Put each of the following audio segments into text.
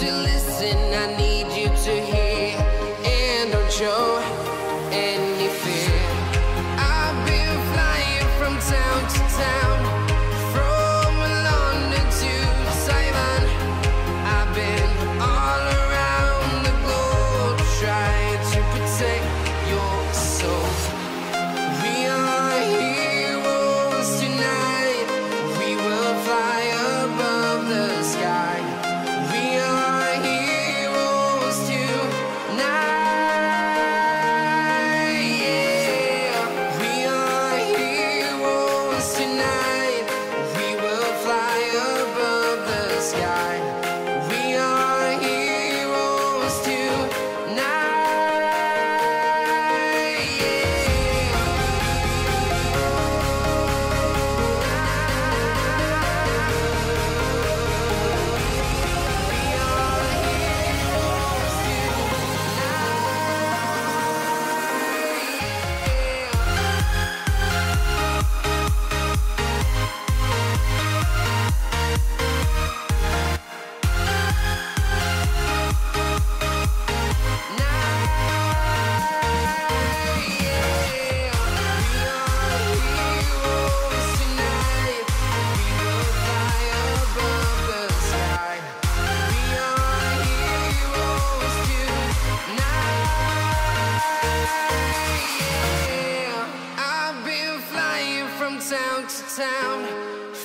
to listen.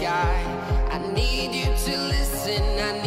sky. I need you to listen. I